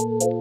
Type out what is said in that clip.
you